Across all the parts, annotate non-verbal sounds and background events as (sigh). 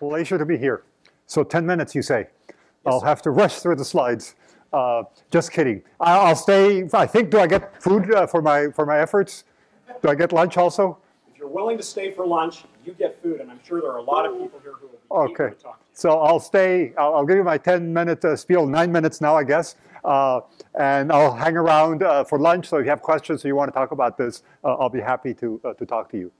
Pleasure to be here. So 10 minutes, you say? Yes, I'll sir. have to rush through the slides. Uh, just kidding. I'll stay. I think. Do I get food uh, for my for my efforts? Do I get lunch also? If you're willing to stay for lunch, you get food, and I'm sure there are a lot of people here who will be okay. to talk to you. So I'll stay. I'll, I'll give you my 10 minute uh, spiel. Nine minutes now, I guess. Uh, and I'll hang around uh, for lunch. So if you have questions or you want to talk about this, uh, I'll be happy to to talk to you.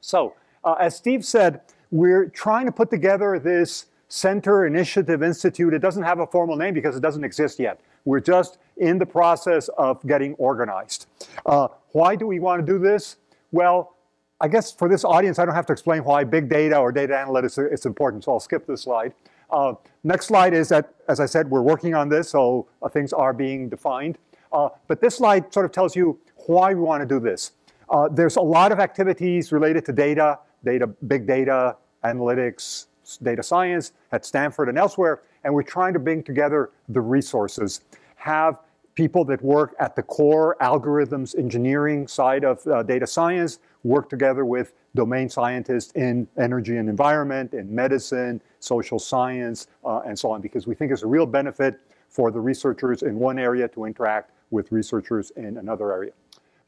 So as Steve said we're trying to put together this Center Initiative Institute. It doesn't have a formal name because it doesn't exist yet. We're just in the process of getting organized. Uh, why do we want to do this? Well, I guess for this audience, I don't have to explain why big data or data analytics is important, so I'll skip this slide. Uh, next slide is that, as I said, we're working on this, so uh, things are being defined. Uh, but this slide sort of tells you why we want to do this. Uh, there's a lot of activities related to data, data, big data, analytics, data science at Stanford and elsewhere, and we're trying to bring together the resources, have people that work at the core algorithms engineering side of uh, data science work together with domain scientists in energy and environment, in medicine, social science, uh, and so on, because we think it's a real benefit for the researchers in one area to interact with researchers in another area.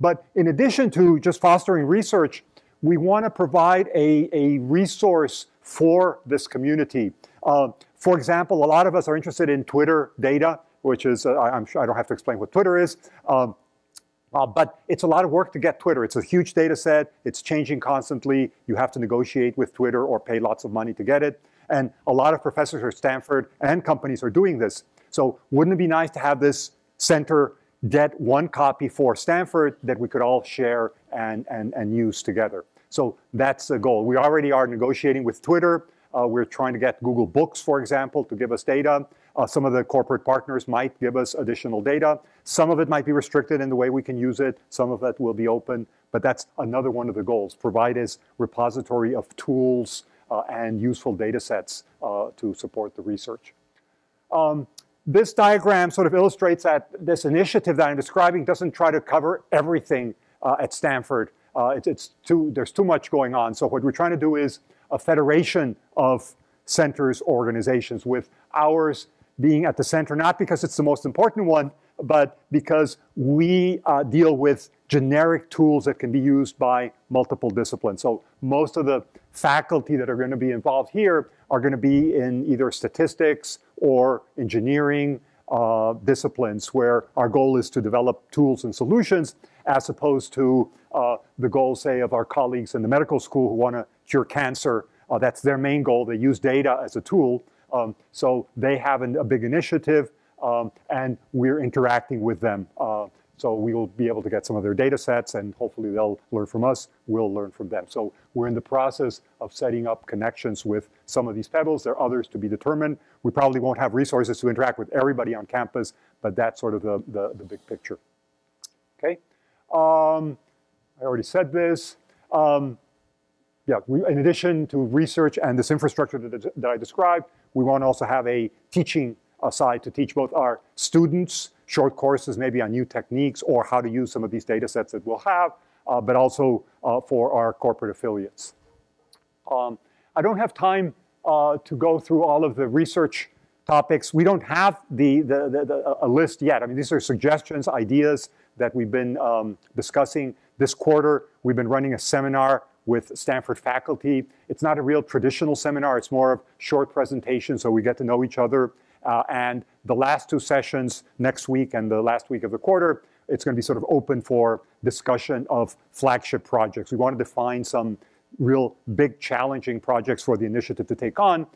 But in addition to just fostering research, we want to provide a, a resource for this community. Uh, for example, a lot of us are interested in Twitter data, which is, uh, I'm sure I don't have to explain what Twitter is, um, uh, but it's a lot of work to get Twitter. It's a huge data set. It's changing constantly. You have to negotiate with Twitter or pay lots of money to get it. And a lot of professors at Stanford and companies are doing this. So wouldn't it be nice to have this center get one copy for Stanford that we could all share and, and, and use together? So that's the goal. We already are negotiating with Twitter. Uh, we're trying to get Google Books, for example, to give us data. Uh, some of the corporate partners might give us additional data. Some of it might be restricted in the way we can use it. Some of it will be open. But that's another one of the goals, provide this repository of tools uh, and useful data sets uh, to support the research. Um, this diagram sort of illustrates that this initiative that I'm describing doesn't try to cover everything uh, at Stanford. Uh, it's, it's too, there's too much going on. So what we're trying to do is a federation of centers, organizations, with ours being at the center, not because it's the most important one, but because we uh, deal with generic tools that can be used by multiple disciplines. So most of the faculty that are going to be involved here are going to be in either statistics or engineering uh, disciplines where our goal is to develop tools and solutions as opposed to uh, the goal, say, of our colleagues in the medical school who want to cure cancer. Uh, that's their main goal. They use data as a tool. Um, so they have an, a big initiative, um, and we're interacting with them. Uh, so we will be able to get some of their data sets, and hopefully they'll learn from us. We'll learn from them. So we're in the process of setting up connections with some of these pebbles. There are others to be determined. We probably won't have resources to interact with everybody on campus, but that's sort of the, the, the big picture. Okay. Um, I already said this. Um, yeah, we, in addition to research and this infrastructure that, that I described, we want to also have a teaching side to teach both our students short courses maybe on new techniques or how to use some of these data sets that we'll have, uh, but also uh, for our corporate affiliates. Um, I don't have time uh, to go through all of the research topics. We don't have the, the, the, the, a list yet. I mean, these are suggestions, ideas that we've been um, discussing. This quarter, we've been running a seminar with Stanford faculty. It's not a real traditional seminar. It's more of short presentations so we get to know each other. Uh, and the last two sessions next week and the last week of the quarter, it's going to be sort of open for discussion of flagship projects. We want to define some real big challenging projects for the initiative to take on,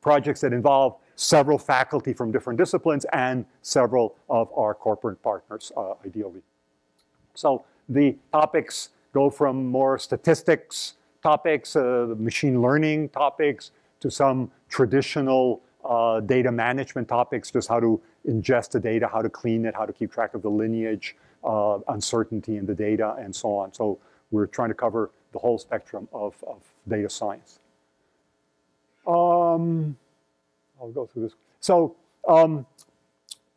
projects that involve several faculty from different disciplines and several of our corporate partners, uh, ideally. So the topics go from more statistics topics, uh, machine learning topics, to some traditional uh, data management topics, just how to ingest the data, how to clean it, how to keep track of the lineage, uh, uncertainty in the data, and so on. So we're trying to cover the whole spectrum of, of data science. Um, I'll go through this. So um,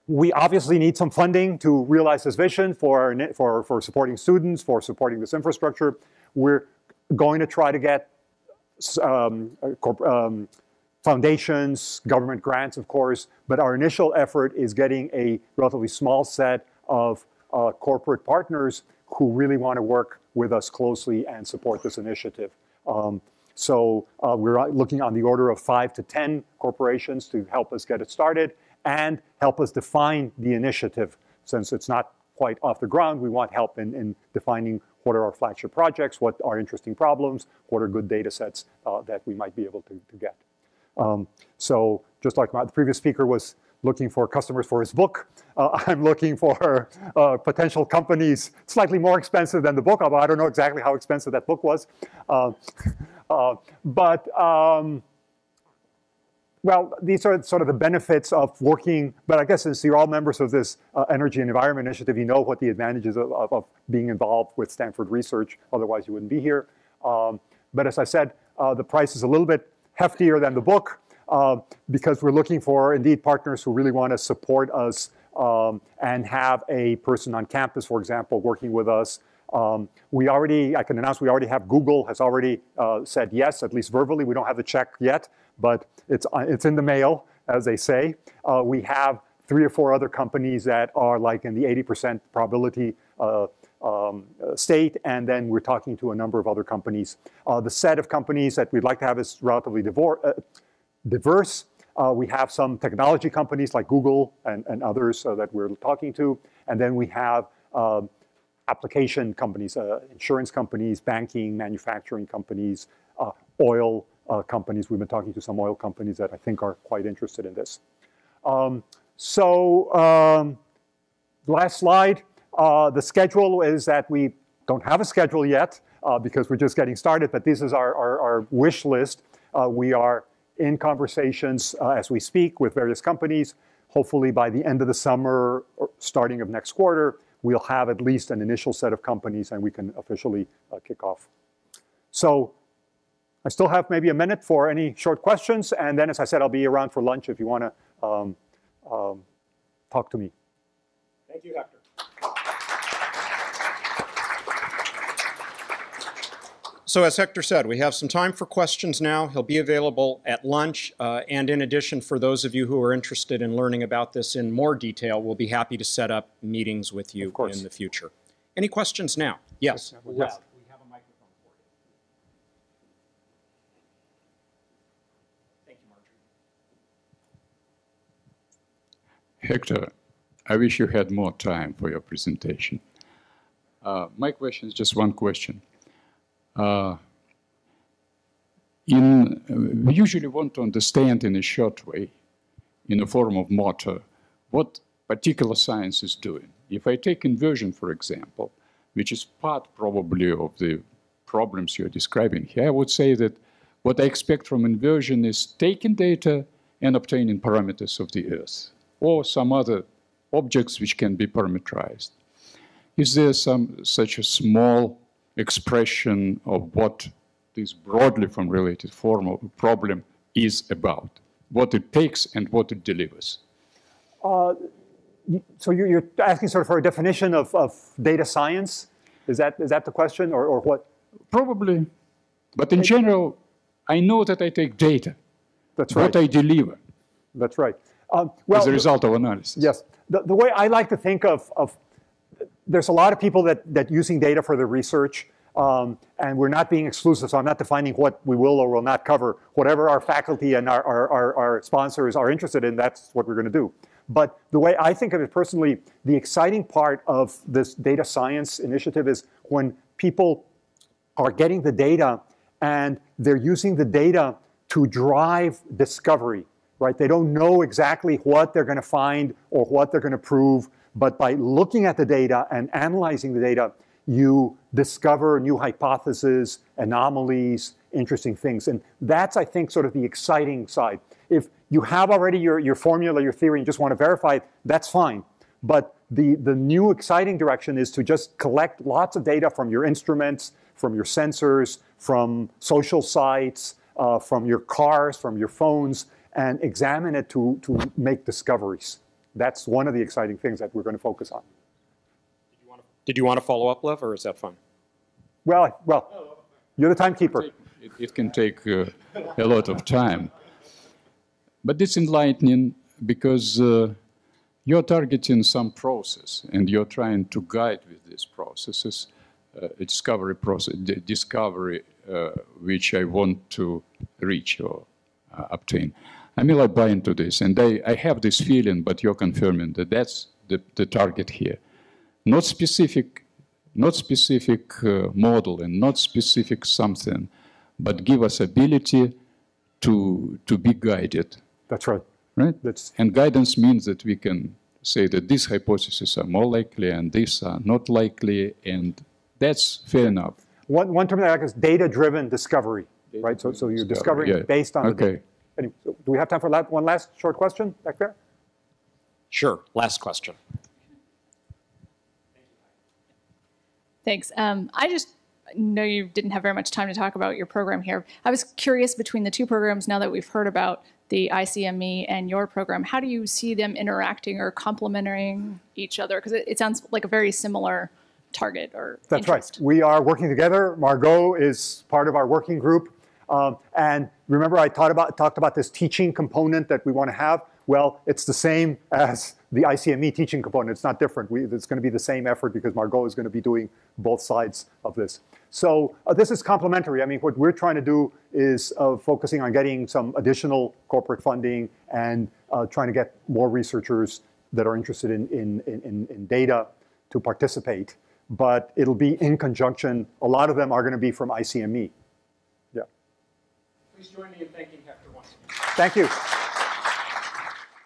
we obviously need some funding to realize this vision for, for, for supporting students, for supporting this infrastructure. We're going to try to get um, um, foundations, government grants, of course, but our initial effort is getting a relatively small set of uh, corporate partners who really want to work with us closely and support this initiative. Um, so uh, we're looking on the order of five to 10 corporations to help us get it started and help us define the initiative. Since it's not quite off the ground, we want help in, in defining what are our flagship projects, what are interesting problems, what are good data sets uh, that we might be able to, to get. Um, so just like my, the previous speaker was looking for customers for his book. Uh, (laughs) I'm looking for uh, potential companies slightly more expensive than the book, although I don't know exactly how expensive that book was. Uh, (laughs) uh but, um, well, these are sort of the benefits of working, but I guess since you're all members of this uh, Energy and Environment Initiative, you know what the advantages of, of, of, being involved with Stanford research, otherwise you wouldn't be here. Um, but as I said, uh, the price is a little bit heftier than the book uh, because we're looking for indeed partners who really want to support us um, and have a person on campus, for example, working with us. Um, we already, I can announce we already have Google has already uh, said yes, at least verbally. We don't have the check yet, but it's, uh, it's in the mail, as they say. Uh, we have three or four other companies that are like in the 80% probability uh, um, state, and then we're talking to a number of other companies. Uh, the set of companies that we'd like to have is relatively uh, diverse. Uh, we have some technology companies like Google and, and others uh, that we're talking to, and then we have um, application companies, uh, insurance companies, banking, manufacturing companies, uh, oil companies. We've been talking to some oil companies that I think are quite interested in this. Um, so um, last slide. Uh, the schedule is that we don't have a schedule yet uh, because we're just getting started, but this is our, our, our wish list. Uh, we are in conversations uh, as we speak with various companies. Hopefully by the end of the summer or starting of next quarter, we'll have at least an initial set of companies and we can officially uh, kick off. So I still have maybe a minute for any short questions. And then, as I said, I'll be around for lunch if you want to um, um, talk to me. Thank you, Hector. So as Hector said, we have some time for questions now. He'll be available at lunch. Uh, and in addition, for those of you who are interested in learning about this in more detail, we'll be happy to set up meetings with you in the future. Any questions now? Yes. yes. We have a microphone for you. Thank you, Marjorie. Hector, I wish you had more time for your presentation. Uh, my question is just one question. Uh, in, we usually want to understand in a short way, in the form of motor, what particular science is doing. If I take inversion, for example, which is part probably of the problems you're describing here, I would say that what I expect from inversion is taking data and obtaining parameters of the Earth or some other objects which can be parameterized. Is there some such a small expression of what this broadly formulated form of problem is about, what it takes and what it delivers. Uh, so you're, asking sort of for a definition of, of data science? Is that, is that the question or, or what? Probably. But in general, I know that I take data. That's right. What I deliver. That's right. Um, well, as a result of analysis. Yes. The, the way I like to think of, of there's a lot of people that, that using data for their research, um, and we're not being exclusive, so I'm not defining what we will or will not cover. Whatever our faculty and our, our, our, our sponsors are interested in, that's what we're going to do. But the way I think of it personally, the exciting part of this data science initiative is when people are getting the data and they're using the data to drive discovery, right? They don't know exactly what they're going to find or what they're going to prove, but by looking at the data and analyzing the data, you discover new hypotheses, anomalies, interesting things. And that's, I think, sort of the exciting side. If you have already your, your formula, your theory, and just want to verify it, that's fine. But the, the new exciting direction is to just collect lots of data from your instruments, from your sensors, from social sites, uh, from your cars, from your phones, and examine it to, to make discoveries. That's one of the exciting things that we're going to focus on. Did you want to, did you want to follow up, Lev, or is that fine? Well, well, you're the timekeeper. It, it can take uh, a lot of time. But it's enlightening because uh, you're targeting some process and you're trying to guide with these processes uh, a discovery process, the discovery uh, which I want to reach or uh, obtain. I mean, I buy into this, and I, I have this feeling, but you're confirming that that's the, the target here. Not specific, not specific uh, model and not specific something, but give us ability to to be guided, That's right. right? That's And guidance means that we can say that these hypotheses are more likely and these are not likely, and that's fair enough. one, one term that I like is data-driven discovery, right? So, so you're discovering yeah. based on the Okay. data. Any- so do we have time for la- one last short question back there? Sure, last question. Thanks. Um, I just know you didn't have very much time to talk about your program here. I was curious between the two programs, now that we've heard about the ICME and your program, how do you see them interacting or complementing each other? Because it, it sounds like a very similar target or That's interest. right. We are working together. Margot is part of our working group. Um, and remember, I about, talked about this teaching component that we want to have. Well, it's the same as the ICME teaching component. It's not different. We, it's going to be the same effort because Margot is going to be doing both sides of this. So uh, this is complementary. I mean, what we're trying to do is uh, focusing on getting some additional corporate funding and uh, trying to get more researchers that are interested in, in, in, in data to participate. But it'll be in conjunction. A lot of them are going to be from ICME. Please join me in thanking Hector once again. Thank you.